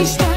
Nicht